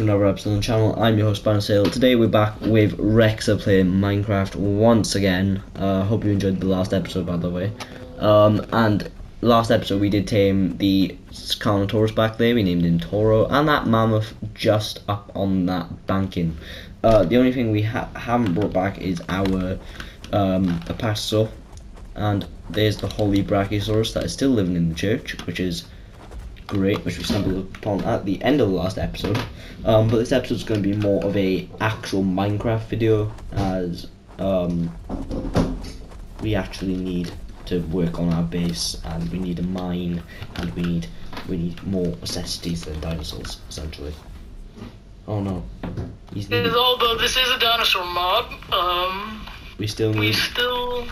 to another episode on the channel. I'm your host, Banner. Today we're back with Rexa playing Minecraft once again. Uh, hope you enjoyed the last episode, by the way. Um, and last episode we did tame the Carnotaurus back there. We named him Toro, and that mammoth just up on that banking. Uh, the only thing we ha haven't brought back is our um, Apatosaur, and there's the Holy Brachiosaurus that is still living in the church, which is great, which we stumbled upon at the end of the last episode. Um, but this episode is going to be more of a actual Minecraft video, as um, we actually need to work on our base, and we need a mine, and we need we need more necessities than dinosaurs, essentially. Oh no, he's although this is a dinosaur mod, um, we still need. we still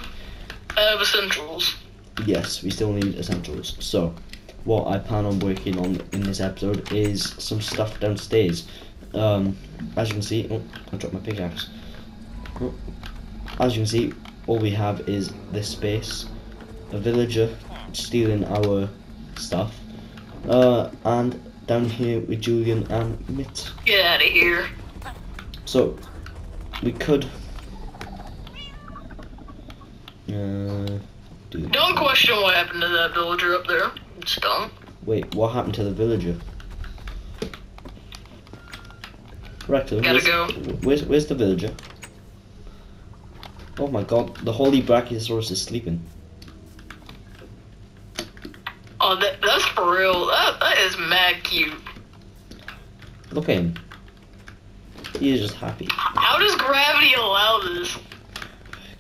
have essentials. yes, we still need essentials. So, what I plan on working on in this episode is some stuff downstairs. Um, as you can see, oh, I dropped my pickaxe. Oh, as you can see, all we have is this space, a villager stealing our stuff, uh, and down here with Julian and Mitt. Get out of here. So, we could. Uh, do. Don't question what happened to that villager up there. Dumb. Wait, what happened to the villager? Rector, Gotta where's, go. where's where's the villager? Oh my god, the holy Brachiosaurus is sleeping. Oh, that, that's for real. That, that is mad cute. Look at him. He is just happy. How does gravity allow this?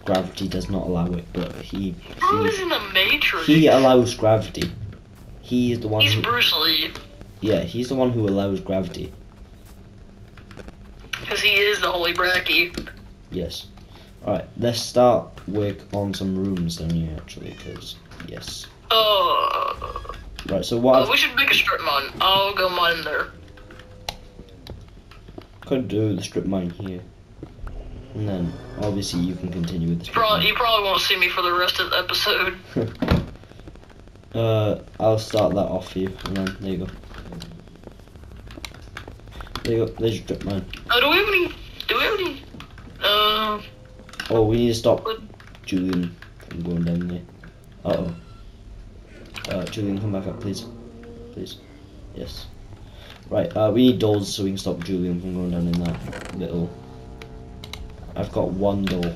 Gravity does not allow it, but he Bro is in the Matrix. he allows gravity. He is the one He's who Bruce Lee. yeah, he's the one who allows gravity. Because he is the Holy Bracky. Yes. Alright, let's start work on some rooms down here actually, because yes. Uh, Right, so what uh, we should make a strip mine. I'll go mine there. could do the strip mine here. And then obviously you can continue with the strip Probably, mine. you probably won't see me for the rest of the episode. uh I'll start that off for you and then there you go. There you go, there's your strip mine. Uh, do we have any? Do we have any? Uh, Oh we need to stop What? Julian from going down there. Uh oh. Uh Julian come back up please. Please. Yes. Right, uh we need doors so we can stop Julian from going down in that little I've got one door.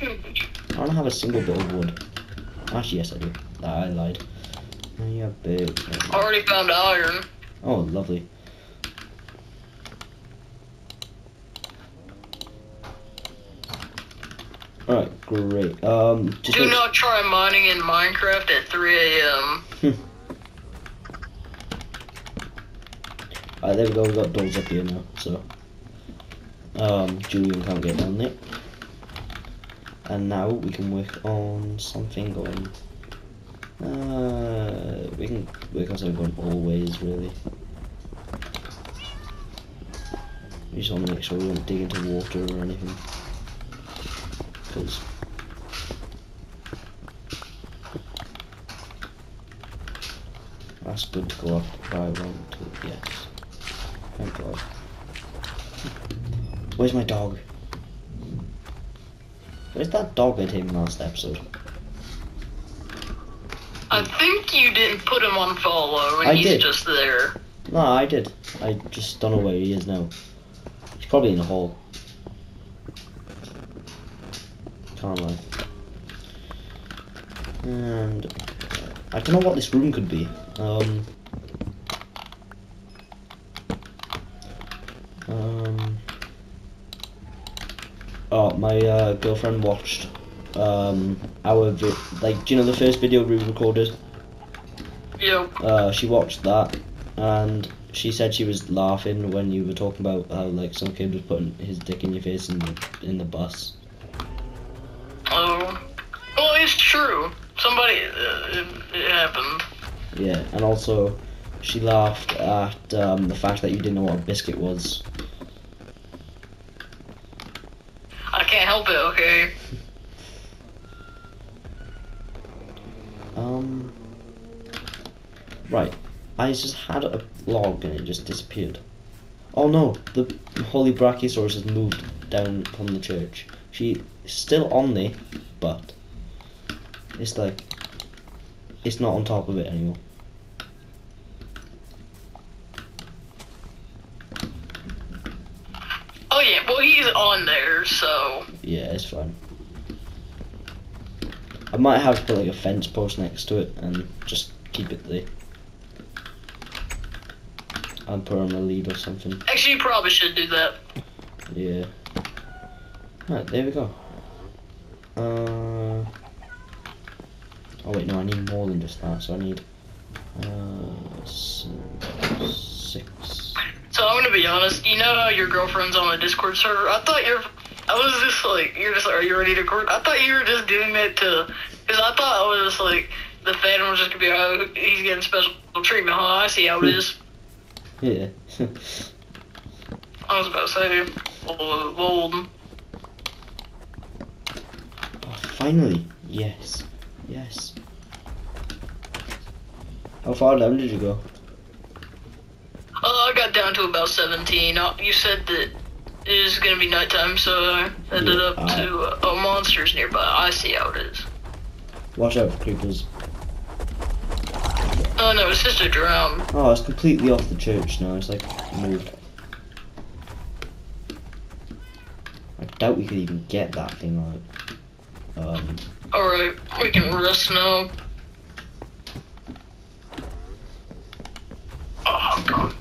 I don't have a single bit of wood. Actually, yes, I do. Ah, I lied. You have big. already found iron. Oh, lovely. Alright, great. Um, just Do not try mining in Minecraft at 3 a.m. Alright, there we go. We've got doors up here now. So, um, Julian can't get down there. And now we can work on something going. Uh, we can work on something going always really. We just want to make sure we don't dig into water or anything. Because. That's good to go up by one, two, yes. Thank God. Where's my dog? Where's that dog I tamed last episode? I think you didn't put him on follow, and I he's did. just there. No, I did. I just don't know where he is now. He's probably in the hall. Can't lie. And I don't know what this room could be. Um. My uh, girlfriend watched um our like do you know the first video we recorded? Yep. Uh, she watched that, and she said she was laughing when you were talking about how like some kid was putting his dick in your face in the in the bus. Oh. Well, it's true. Somebody. Uh, it, it happened. Yeah, and also she laughed at um, the fact that you didn't know what a biscuit was. I can't Um. Right. I just had a log and it just disappeared. Oh no, the Holy Brachiosaurus has moved down from the church. She's still on there, but it's like it's not on top of it anymore. Oh yeah, well he's on there, so Yeah, it's fine. I might have to put like a fence post next to it and just keep it there. And put on a lead or something. actually you probably should do that. Yeah. Right, there we go. Uh. Oh wait, no, I need more than just that. So I need uh six. So I'm gonna be honest. You know how your girlfriend's on the Discord server? I thought you're. I was just like, you're just. Are you ready to record? I thought you were just doing that to, because I thought I was just like the Phantom was just gonna be, oh, he's getting special treatment. Huh? I see how it is. Yeah. I was about to say, well, oh, finally, yes, yes. How far down did you go? Oh, I got down to about 17. Uh, You said that it is going to be nighttime, so I ended Yeah, up to uh, oh, monsters nearby. I see how it is. Watch out for creepers. Oh no, it's just a drum. Oh, it's completely off the church now. It's like moved. I doubt we could even get that thing out. Um, Alright, we can rest now. Oh god.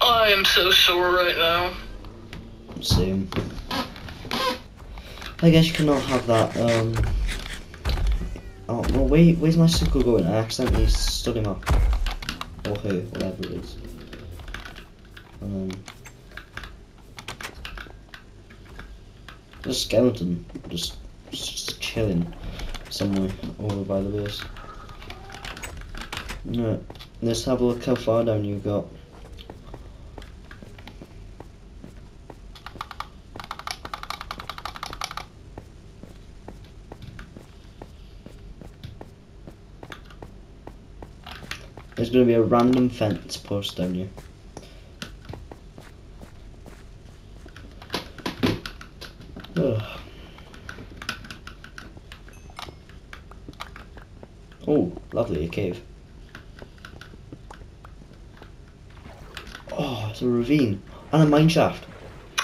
I am so sore right now. same. I guess you cannot have that. Um. Oh well, wait. Where's my circle going? I accidentally stood him up, or her, whatever it is. Um. A skeleton just, just chilling somewhere over by the base. Right, let's have a look how far down you've got. There's going to be a random fence post down here. Ugh. Oh, lovely, a cave. Oh, it's a ravine. And a mine shaft.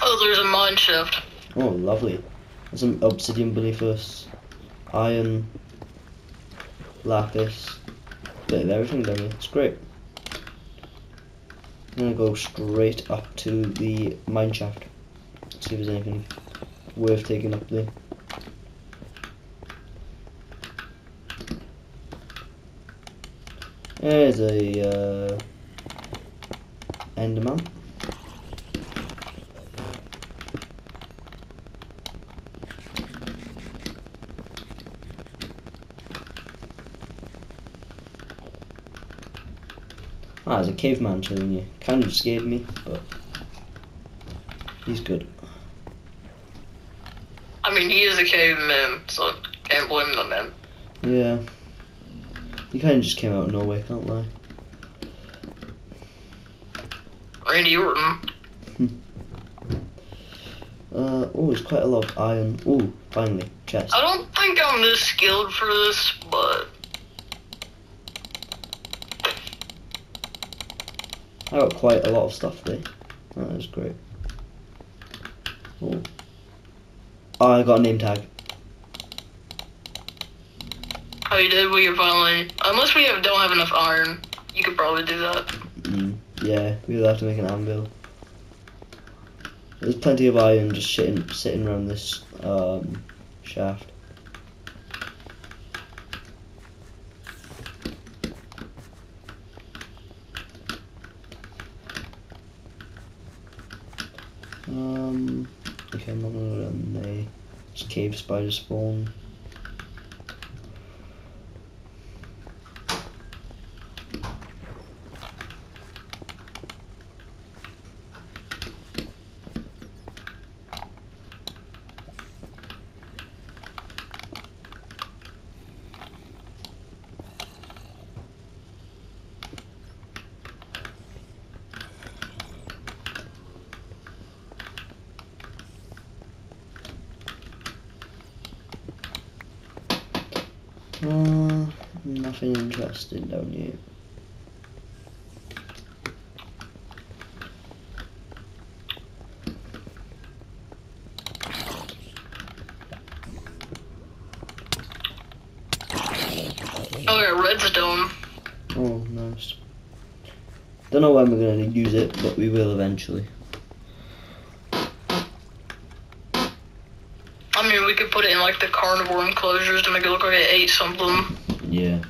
Oh, there's a mine shaft. Oh, lovely. There's some obsidian beneath us. Iron. Lapis. Of everything here. It's great. I'm gonna go straight up to the mine shaft. See if there's anything worth taking up there. There's a uh, Enderman. There's a caveman chilling you. Kind of scared me, but he's good. I mean, he is a caveman, so can't blame the man. Yeah. He kind of just came out of nowhere, can't lie. Randy Orton. Uh, oh, there's quite a lot of iron. Oh, finally, chest. I don't think I'm this skilled for this, but I got quite a lot of stuff there. That is great. Oh. oh, I got a name tag. how you did? We are finally. Unless we have don't have enough iron, you could probably do that. Mm, yeah, we'll have to make an anvil. There's plenty of iron just sitting sitting around this um, shaft. Um, okay, I'm not gonna go down there. Just cave spider spawn. Nothing interesting down here. Oh yeah, redstone. Oh, nice. Don't know when we're gonna use it, but we will eventually. I mean, we could put it in like the carnivore enclosures to make it look like it ate something. Yeah.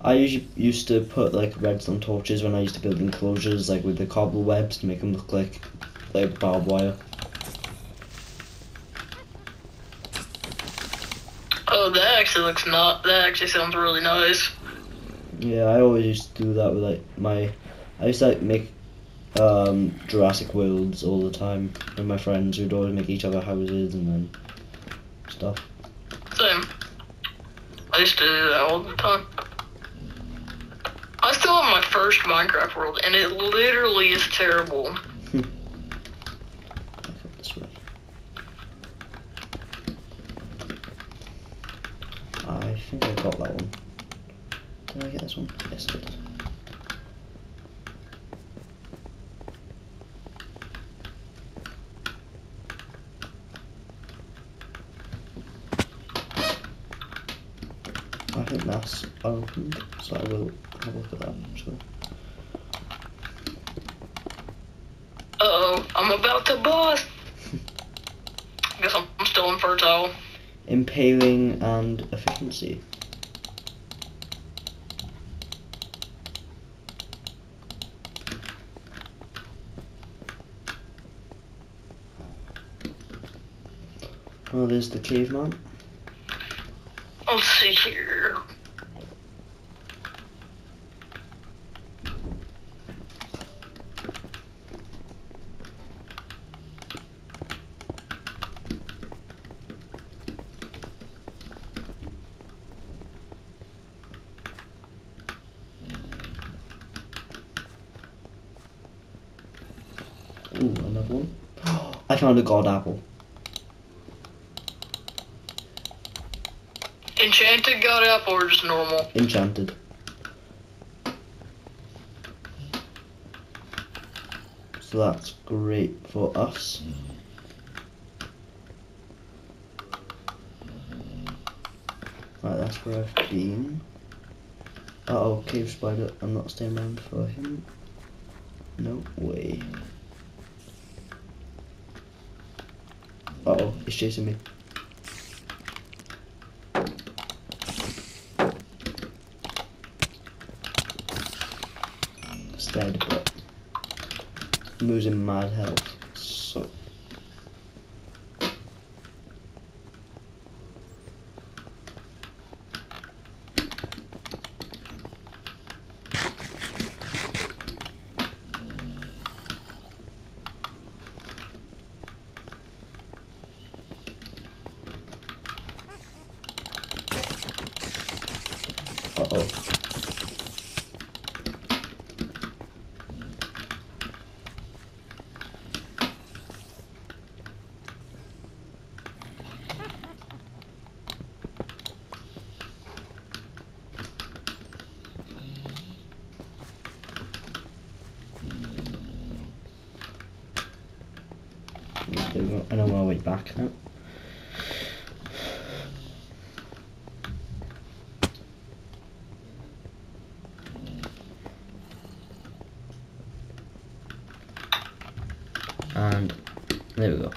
I usually used to put like redstone torches when I used to build enclosures, like with the cobble webs to make them look like like barbed wire. Oh, that actually looks not. That actually sounds really nice. Yeah, I always used to do that with like my. I used to like make um, Jurassic Worlds all the time with my friends. We'd always make each other houses and then stuff. Same. I used to do that all the time. I still have my first Minecraft world, and it literally is terrible. Way. I think I got that one. Did I get this one? Yes, I did. I think that's opened, so I will have a look at that. So. Uh oh, I'm about to bust. Guess I'm, still infertile. Impaling and efficiency. Oh, there's the caveman. Let's see here. Ooh, another one. I found a god apple. Enchanted god apple or just normal? Enchanted. So that's great for us. Right, that's where I've been. Uh oh, cave spider. I'm not staying around for him. No way. Uh oh, he's chasing me. It's dead, but I'm losing mad health. So Uh oh. There we go. I know my way back now. And there we go.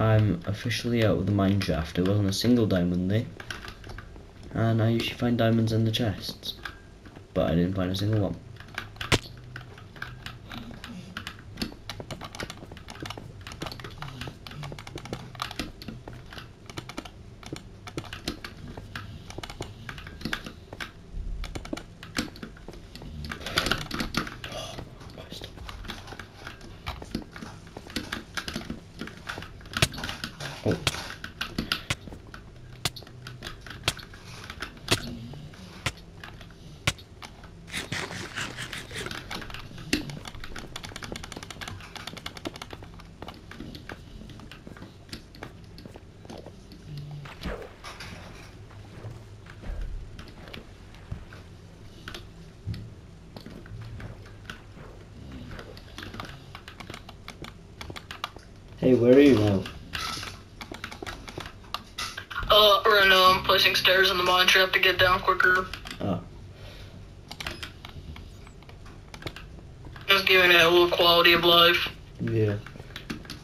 I'm officially out of the mine shaft. There wasn't a single diamond there. And I usually find diamonds in the chests. But I didn't find a single one. Hey, where are you now? Uh, right now I'm placing stairs in the mine trap to get down quicker. Ah. Just giving it a little quality of life. Yeah.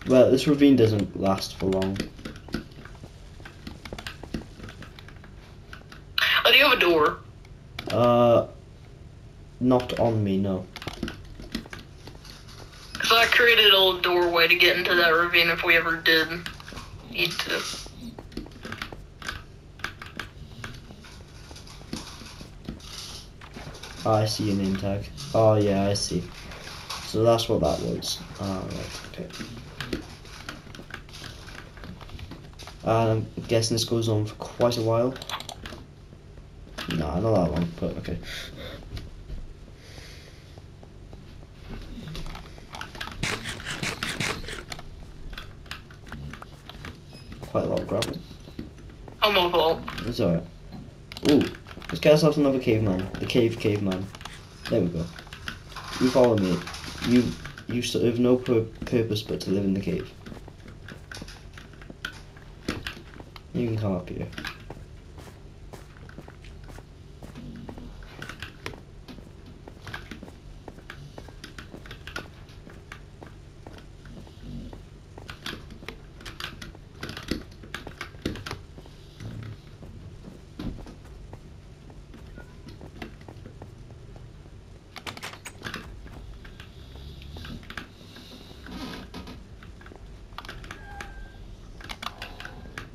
Well, this ravine doesn't last for long. Oh, do you have a door? Uh, not on me, no. Cause I created a little doorway to get into that ravine if we ever did need to. Ah, I see your name tag. Oh yeah, I see. So that's what that was. Right, okay. Um, I'm guessing this goes on for quite a while. Nah, not that long, but okay. Quite a lot of gravel. I'm my fault. It's alright. Ooh, let's get ourselves another caveman. The cave caveman. There we go. You follow me. You you serve no pur- purpose but to live in the cave. You can come up here.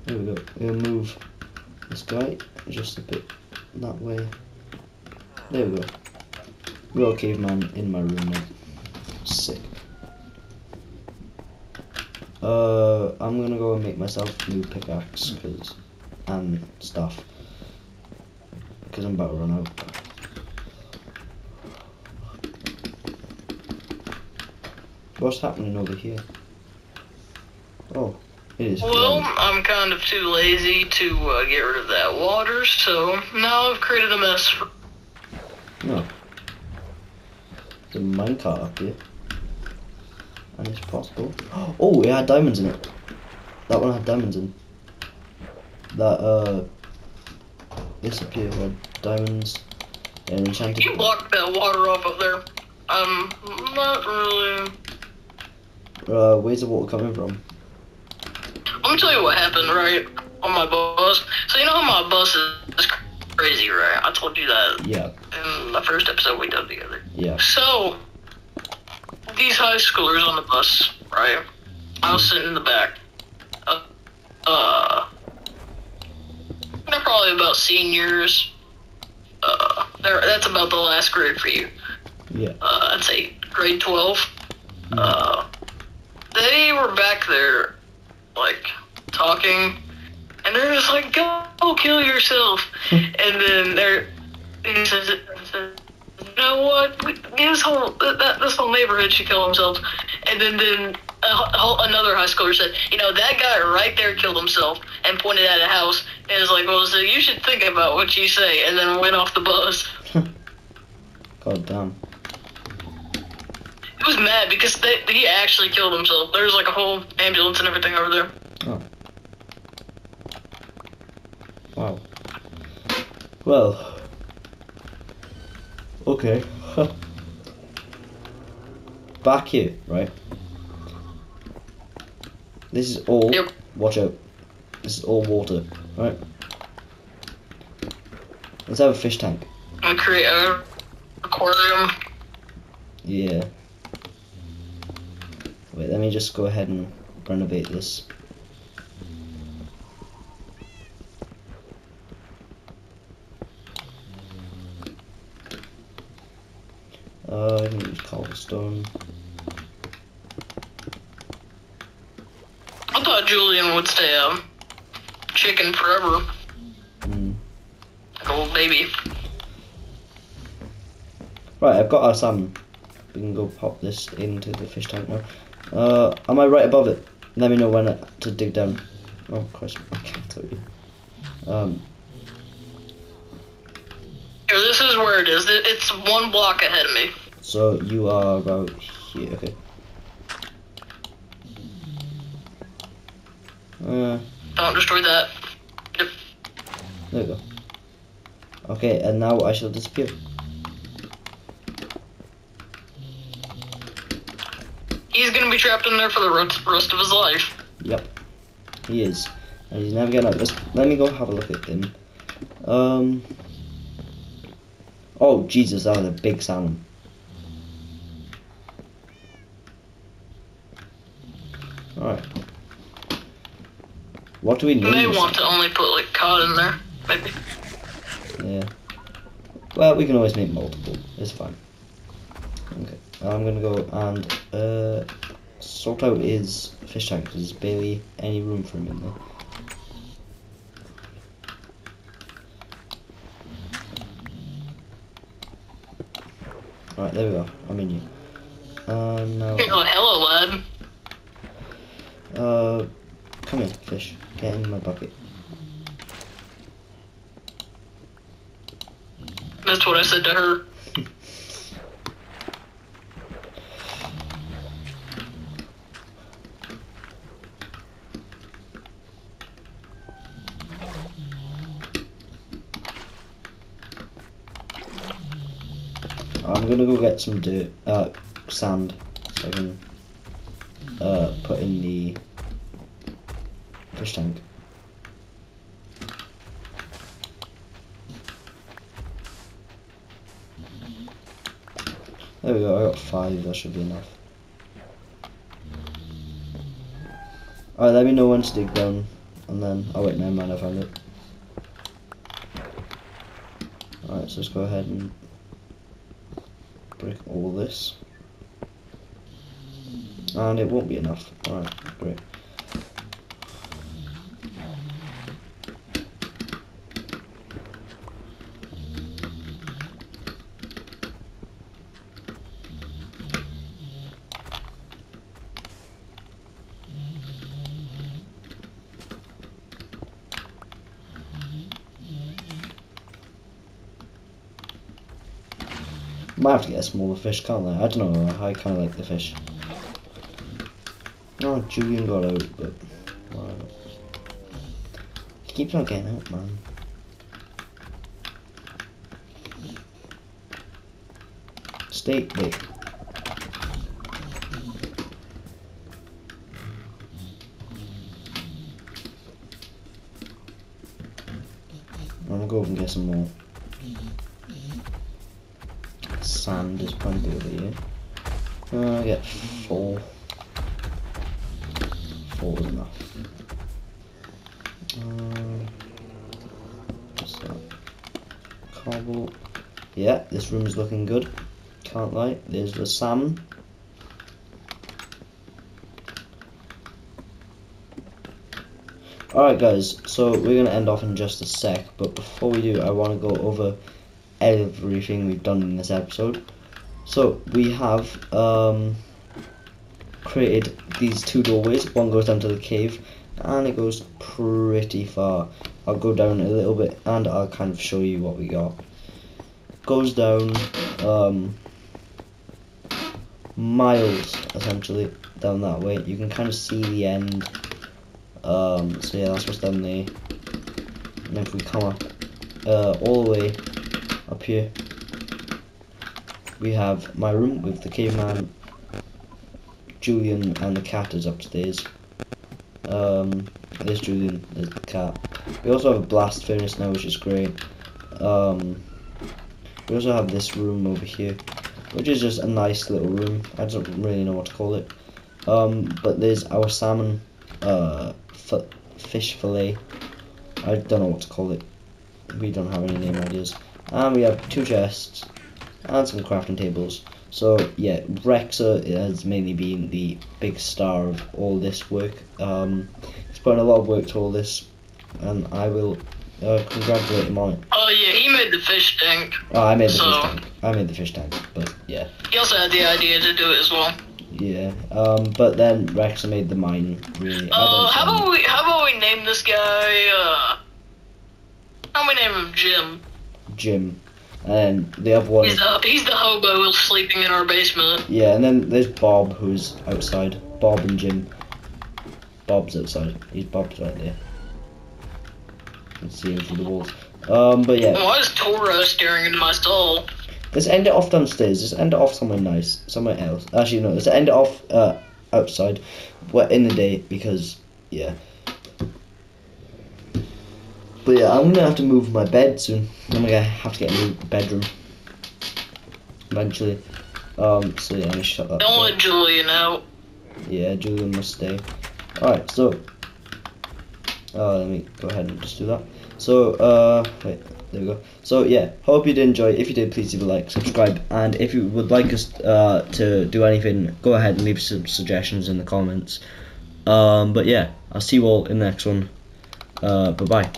There we go. We'll move this guy a bit that way. There we go. Real caveman in my room now. Sick. Uh, I'm gonna go and make myself new pickaxe, cause, and stuff. Cause I'm about to run out. What's happening over here? Oh. Well. I'm kind of too lazy to uh, get rid of that water, so now I've created a mess. For- No. There's a minecart up here. And it's possible. Oh, it had diamonds in it. That one had diamonds in. That, uh. This up here had diamonds. And enchanted. you blocked that water off up there. Um, not really. Uh, where's the water coming from? Let me tell you what happened, right? On my bus. So you know how my bus is crazy, right? I told you that Yeah, in the first episode we done together. yeah. So these high schoolers on the bus, right? I was sitting in the back. Uh, uh they're probably about seniors. Uh, that's about the last grade for you. Yeah. Uh, I'd say grade twelve. Uh, they were back there, like talking, and they're just like, "Go, kill yourself," hmm. and then they're he says, says, "You know what? This whole that, this whole neighborhood should kill themselves," and then then whole, another high schooler said, "You know that guy right there killed himself," and pointed at a house, and was like, "Well, so you should think about what you say," and then went off the bus. God damn. He was mad because they, he actually killed himself. There's like a whole ambulance and everything over there. Oh. Wow. Well. Okay. Back here, right? This is all. Yep. Watch out. This is all water, right? Let's have a fish tank. I create a aquarium. Yeah. Wait, let me just go ahead and renovate this. Uh, I can use cobblestone. I thought Julian would stay um chicken forever, Mm. like a little baby. Right, I've got our salmon. We can go pop this into the fish tank now. Uh, am I right above it? Let me know when to dig down. Oh, Christ, I can't tell you. Um, Here, this is where it is. It's one block ahead of me. so you are about here, okay. Uh, Don't destroy that. Yep. there we go. Okay, and now I shall disappear. He's gonna be trapped in there for the rest rest of his life. Yep, he is, and he's never out. Let's, let me go have a look at him. Um. Oh Jesus, that was a big salmon. All right. What do we name may want to only put like cod in there, maybe. Yeah. Well, we can always make multiple. It's fine. Okay. I'm gonna go and uh, sort out his fish tank because there's barely any room for him in there. Alright, there we go. I'm in you. Uh, now, Oh, hello, lad. uh, come here, fish. Get in my bucket. That's what I said to her. I'm gonna go get some dirt, uh, sand, so I can uh, put in the fish tank. There we go, I got five, that should be enough. Alright, let me know when to dig down, and then, oh wait, never mind, I found it. Alright, so let's go ahead and break all this. And it won't be enough. Alright, great. Might have to get a smaller fish, can't I? I don't know, I kinda like the fish. Oh, Julian got out, but whatever. He keeps on getting out, man. Stay, wait. I'm gonna go over and get some more. Sand is over here. Uh, I get four. Four is enough. Um, what's that? Cobble. Yeah, this room is looking good. Can't lie. There's the salmon. Alright guys, so we're going to end off in just a sec, but before we do, I want to go over everything we've done in this episode. So, we have um, created these two doorways. One goes down to the cave, and it goes pretty far. I'll go down a little bit, and I'll kind of show you what we got. Goes down um, miles, essentially, down that way. You can kind of see the end. Um, so yeah, that's what's down there. And if we come up uh, all the way up here, we have my room with the caveman, Julian, and the cat is upstairs. Um, there's Julian, there's the cat. We also have a blast furnace now, which is great. Um, we also have this room over here, which is just a nice little room. I don't really know what to call it. Um, but there's our salmon uh, fish fillet. I don't know what to call it. We don't have any name ideas. And we have two chests and some crafting tables. So yeah, Rexa has mainly been the big star of all this work. Um, he's put in a lot of work to all this, and I will uh, congratulate him on it. Oh yeah, he made the fish tank. Oh, I made the So- fish tank. I made the fish tank, but yeah, He also had the idea to do it as well. yeah. Um, but then Rexa made the mine. Really, I Uh, how about we how about we name this guy? Uh, how about we name him Jim? Jim, and the other one. He's the he's the hobo sleeping in our basement. Yeah, and then there's Bob who's outside. Bob and Jim. Bob's outside. He's Bob's right there. Let's see him through the walls. Um, but yeah, Why is Toro staring into my soul? let's end it off downstairs. Let's end it off somewhere nice, somewhere else. Actually, no, let's end it off uh, outside, well, in the day because yeah. But yeah, I'm gonna have to move my bed soon. I'm gonna have to get a new bedroom eventually. Um, so yeah, let me shut that. Don't let Julian out. Yeah, Julian must stay. Alright, so uh, let me go ahead and just do that. So, uh, wait, there we go. So, yeah, hope you did enjoy. If you did, please leave a like, subscribe, and if you would like us uh, to do anything, go ahead and leave some suggestions in the comments. Um, but yeah, I'll see you all in the next one. Uh, bye bye.